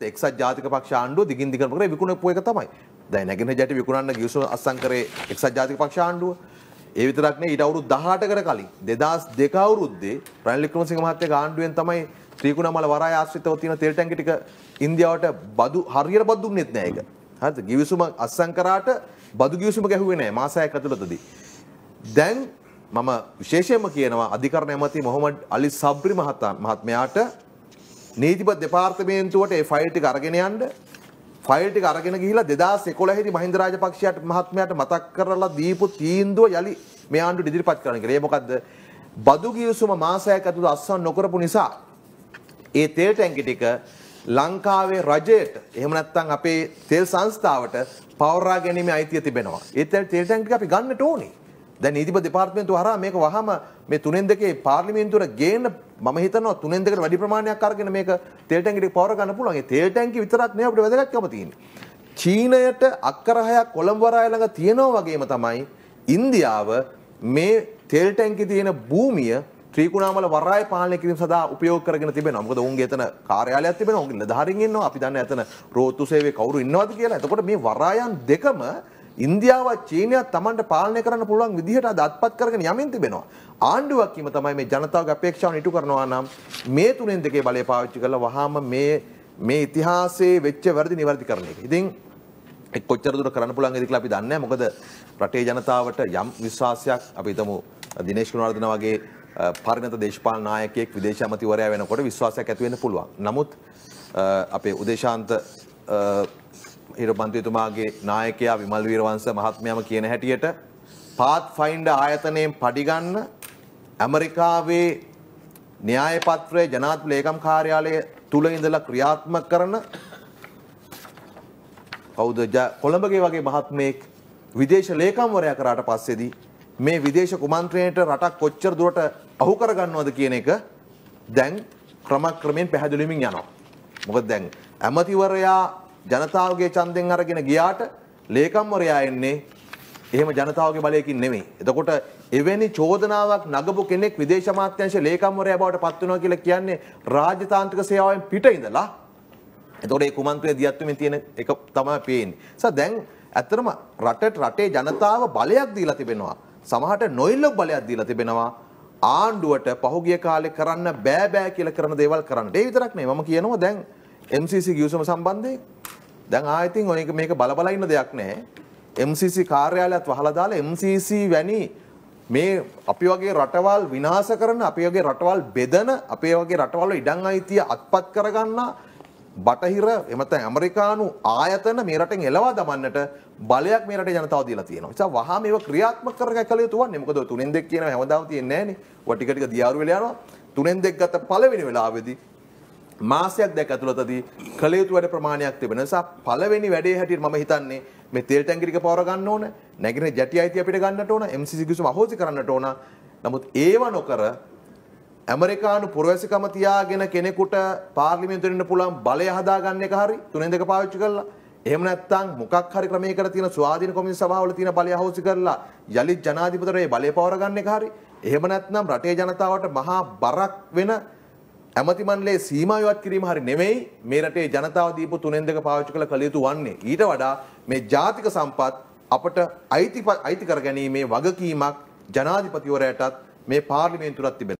එක්සත් ජාතික පක්ෂ ආණ්ඩුව දිගින් දිගටම කරේ විකුණපු එක තමයි. දැන් නැගෙන ජැටි විකුණන්න ගිවිසුම අත්සන් කරේ එක්සත් ජාතික පක්ෂ ආණ්ඩුව. ඒ විතරක් නෙවෙයි ඊට අවුරුදු 18කට කලින් 2002 අවුරුද්දේ රනිල් වික්‍රමසිංහ මහත්තයාගේ ආණ්ඩුවෙන් තමයි ත්‍රිකුණාමල වරාය ආශ්‍රිතව තියෙන තෙල් ටැංකි ටික ඉන්දියාවට බදු හරියට බදු දුන්නෙත් නෑ ඒක. හරිද? ගිවිසුම අත්සන් කරාට බදු ගිවිසුම ගැහුවේ නෑ මාස 6ක් ඇතුළතදී. දැන් මම විශේෂයෙන්ම කියනවා අධිකරණ ඇමති මොහොමඩ් අලි සබ්රි මහතා මහත්මයාට නීතිපති දෙපාර්තමේන්තුවට ඒ ෆයිල් ටික අරගෙන යන්න ෆයිල් ටික අරගෙන ගිහිලා 2011 දී මහින්ද රාජපක්ෂයාට මහත්මයාට මතක් කරලා දීපු තීන්දුව යලි මේ ආණ්ඩුවට ඉදිරිපත් කරන්න කියලා. ඒ මොකද්ද? බදු ගිවිසුම මාසයක් ඇතුළත අත්සන් නොකරපු නිසා ඒ තෙල් ටැංකි ටික ලංකාවේ රජයට එහෙම නැත්නම් අපේ තෙල් සංස්ථාවට පවරා ගැනීමේ අයිතිය තිබෙනවා. ඒ තෙල් තෙල් ටැංකි ටික අපි ගන්නට ඕනේ. දැන් නීතිපති දෙපාර්තමේන්තුව හරහා මේක වහම මේ තුනෙන් දෙකේ පාර්ලිමේන්තුවට ගේන්න මම හිතනවා තුනෙන් දෙකට වැඩි ප්‍රමාණයක් අරගෙන මේක තෙල් ටැංකි ටික පවර ගන්න පුළුවන්. ඒ තෙල් ටැංකි විතරක් නෙවෙයි අපිට වැදගත්කම තියෙන්නේ. චීනයට අක්කර හයක් කොළඹ වරාය ළඟ තියෙනවා වගේම තමයි ඉන්දියාව මේ තෙල් ටැංකි තියෙන භූමිය ත්‍රිකුණාමල වරාය පාලනය කිරීම සඳහා උපයෝග කරගෙන තිබෙනවා. මොකද ඔවුන්ගේ එතන කාර්යාලයක් තිබෙනවා. ඔවුන්ගේ නිලධාරීන් ඉන්නවා. අපි දන්නේ එතන රෝත්තු සේවයේ කවුරු ඉන්නවද කියලා. එතකොට මේ වරායන් දෙකම ඉන්දියාවත් චීනයත් Tamanට පාලනය කරන්න පුළුවන් විදිහට අද අත්පත් කරගෙන යමින් තිබෙනවා. ආණ්ඩුවක් කීම තමයි මේ ජනතාවගේ අපේක්ෂාවන් ඉටු කරනවා නම් මේ තුනෙන් දෙකේ බලය පාවිච්චි කරලා වහාම මේ මේ ඉතිහාසයේ වෙච්ච වැරදි නිවැරදි කරන එක. ඉතින් එක් කොච්චර දුර කරන්න පුළුවන් ඉද කියලා අපි දන්නේ නැහැ. මොකද රටේ ජනතාවට යම් විශ්වාසයක් අපි හිතමු දිනේෂ් ගුණවර්ධන වගේ පරිණත දේශපාලන නායකයෙක් විදේශ ඇමතිවරයා වෙනකොට විශ්වාසයක් ඇති වෙන්න පුළුවන්. නමුත් අපේ උදේශාන්ත හිර මන්ත්‍රීතුමාගේ නායකයා විමල් වීරවංශ මහත්මයාම කියන හැටියට පාත් ෆයින්ඩ ආයතනයෙන් පඩිගන්න ඇමරිකාවේ න්‍යාය පත්‍රය ජනාධිපති ලේකම් කාර්යාලය තුල ඉඳලා ක්‍රියාත්මක කරන කවුද කොළඹගේ වගේ මහත්මයෙක් විදේශ ලේකම්වරයා කරාට පස්සේදී මේ විදේශ කුමන්ත්‍රණයට රටක් කොච්චර දුරට අහු කරගන්නවද කියන එක දැන් ක්‍රමක්‍රමයෙන් පැහැදිලිමින් යනවා. මොකද දැන් ඇමතිවරයා ජනතාවගේ ඡන්දෙන් අරගෙන ගියාට ලේකම්වරයා එන්නේ එහෙම ජනතාවගේ බලයකින් නෙමෙයි. එතකොට එවැනි චෝදනාවක් නගපු කෙනෙක් විදේශ අමාත්‍යාංශ ලේකම්වරයා බවට පත් වෙනවා කියලා කියන්නේ රාජතාන්ත්‍රික සේවාවෙන් පිට ඉඳලා එතකොට ඒ කුමන්ත්‍රණය දියත්වමින් තියෙන එක තමයි පේන්නේ. සහ දැන් ඇත්තටම රටට රටේ ජනතාව බලයක් දීලා තිබෙනවා. සමහරට නොඉල්ල බලයක් දීලා තිබෙනවා. ආණ්ඩුවට පහුගිය කාලේ කරන්න බෑ බෑ කියලා කරන දේවල් කරන්න. ඒ විතරක් නෙවෙයි මම කියනවා දැන් MCC ගිවිසුම සම්බන්ධයෙන් දැන් ආයතින් ඔය මේක බල බල ඉන්න දෙයක් නැහැ. MCC කාර්යාලයත් වහලා දාලා MCC වැනි මේ අපි වගේ රටවල් විනාශ කරන අපි වගේ රටවල් බෙදන අපේ වගේ රටවල් ඉඩම් අයිතිය අත්පත් කරගන්න බටහිර එමත ඇමරිකානු ආයතන මේ රටෙන් එලවා දමන්නට බලයක් මේ රටේ ජනතාව දීලා තියෙනවා. ඒ නිසා වහා මේව ක්‍රියාත්මක කරගන්න කල යුතු වන්නේ. මොකද තුනෙන් දෙක කියන හැමදාම තියෙන්නේ නැහනේ. ඔය ටික ටික දියාරු වෙලා යනවා. තුනෙන් දෙක ගත පළවෙනි වෙලාවේදී මාසයක් දැක ඇතුළතදී කළ යුතු වැඩ ප්‍රමාණයක් තිබෙන නිසා පළවෙනි වැඩේ හැටියට මම හිතන්නේ මේ තෙල් ටැංකි ටික පවර ගන්න ඕන නැගින ජැටි අයිතිය අපිට ගන්නට ඕන MCC කිසුම අහෝසි කරන්නට ඕන. නමුත් ඒව නොකර ඇමරිකානු පුරවැසිකම තියාගෙන කෙනෙකුට පාර්ලිමේන්තුවෙන් ඉන්න පුළුවන් බලය හදාගන්න එක හරි තුනෙන් දෙක පාවිච්චි කරලා. එහෙම නැත්නම් මොකක් හරි ක්‍රමයකට තියෙන ස්වාධීන කොමිසම සභාවල තියෙන බලය අහෝසි කරලා යලිත් ජනාධිපතිවරේ බලය පවර ගන්න එක හරි. එහෙම නැත්නම් රටේ ජනතාවට මහා බරක් වෙන ඇමති මණ්ඩලයේ සීමා ඉවත් කිරීම හරි නෙමෙයි මේ රටේ ජනතාව දීපු තුනෙන් දෙක පාවිච්චි කළ කළ යුතු වන්නේ. ඊට වඩා මේ ජාතික සම්පත් අපට අයිති අයිති කර ගැනීමේ වගකීමක් ජනාධිපතිවරයාටත් මේ පාර්ලිමේන්තුවත් තිබෙනවා.